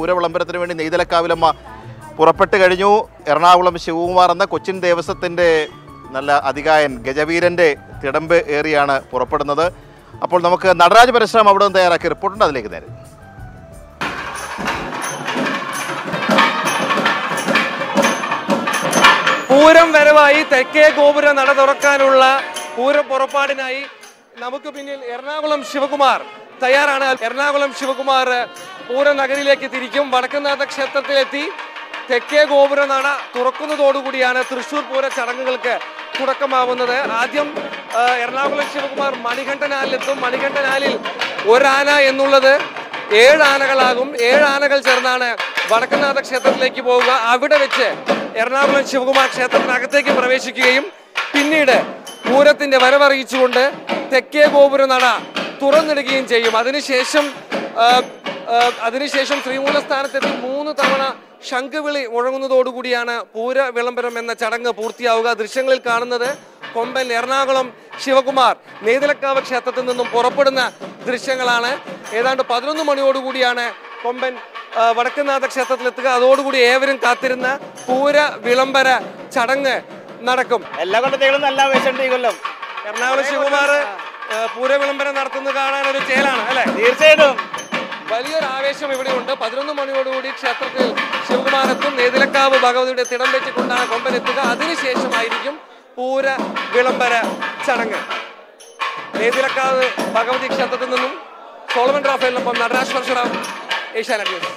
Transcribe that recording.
പൂരവിളംബരത്തിന് വേണ്ടി നെയ്തലക്കാവിലമ്മ പുറപ്പെട്ട് കഴിഞ്ഞു. എറണാകുളം ശിവകുമാർ എന്ന കൊച്ചിൻ ദേവസ്വത്തിന്റെ നല്ല അധികായൻ ഗജവീരന്റെ തിടമ്പ് ഏറിയാണ് പുറപ്പെടുന്നത്. അപ്പോൾ നമുക്ക് നടരാജ പരശുരാം അവിടെ നിന്ന് തയ്യാറാക്കിയ റിപ്പോർട്ടുണ്ട്. അതിലേക്ക് നേരെ. പൂരം വരവായി തെക്കേ ഗോപുര നട തുറക്കാനുള്ള പൂരം പുറപ്പാടിനായി നമുക്ക് പിന്നിൽ എറണാകുളം ശിവകുമാർ തയ്യാറാണ്. എറണാകുളം ശിവകുമാർ പൂരം നഗരിയിലേക്ക് തിരിക്കും. വടക്കുന്നാഥ ക്ഷേത്രത്തിലെത്തി. തെക്കേ ഗോപുര നട തുറക്കുന്നതോടുകൂടിയാണ് തൃശൂർ പൂര ചടങ്ങുകൾക്ക് തുടക്കമാവുന്നത്. ആദ്യം എറണാകുളം ശിവകുമാർ മണികണ്ഠനാലിലെത്തും. മണികണ്ഠനാലിൽ ഒരാന എന്നുള്ളത് ഏഴ് ആനകളാകും. ഏഴ് ആനകൾ ചേർന്നാണ് വടക്കനാഥ ക്ഷേത്രത്തിലേക്ക് പോവുക. അവിടെ വെച്ച് എറണാകുളം ശിവകുമാർ ക്ഷേത്രത്തിനകത്തേക്ക് പ്രവേശിക്കുകയും പിന്നീട് പൂരത്തിന്റെ വരവറിയിച്ചുകൊണ്ട് തെക്കേ ഗോപുര നട തുറന്നിടുകയും ചെയ്യും. അതിനുശേഷം അതിനുശേഷം ശ്രീമൂല സ്ഥാനത്തെത്തി മൂന്ന് തവണ ശംഖുവിളി മുഴങ്ങുന്നതോടുകൂടിയാണ് പൂര വിളംബരം എന്ന ചടങ്ങ് പൂർത്തിയാവുക. ദൃശ്യങ്ങളിൽ കാണുന്നത് കൊമ്പൻ എറണാകുളം ശിവകുമാർ നെയ്തലക്കാവ് ക്ഷേത്രത്തിൽ നിന്നും പുറപ്പെടുന്ന ദൃശ്യങ്ങളാണ്. ഏതാണ്ട് പതിനൊന്ന് മണിയോടുകൂടിയാണ് കൊമ്പൻ ആ, ക്ഷേത്രത്തിൽ ക്ഷേത്രത്തിലെത്തുക. അതോടുകൂടി ഏവരും കാത്തിരുന്ന പൂര വിളംബര ചടങ്ങ് നടക്കും. എല്ലാ കൊല്ലത്തേകളും നല്ല ആവേശമുണ്ട് ഈ കൊല്ലം. എറണാകുളം ശിവകുമാർ ആ, പൂര വിളംബരം നടത്തുന്നത് കാണാൻ ഒരു ചേലാണ് അല്ലെ? തീർച്ചയായിട്ടും. വലിയൊരു ആവേശം ഇവിടെ ഉണ്ട് പതിനൊന്ന് മണിയോടുകൂടി ക്ഷേത്രത്തിൽ ശിവകുമാരത്തും നേതിലക്കാവ് ഭഗവതിയുടെ തിടം വെച്ചുകൊണ്ടാണ് കൊമ്പനെത്തുക അതിനുശേഷമായിരിക്കും പൂര വിളംബര ചടങ്ങ്. നേതിലക്കാവ് ഭഗവതി ക്ഷേത്രത്തിൽ നിന്നും സോളമൻ റാഫേലിനൊപ്പം നടരാജ് പരശുറാം ഏഷ്യാനെറ്റ് ന്യൂസ്.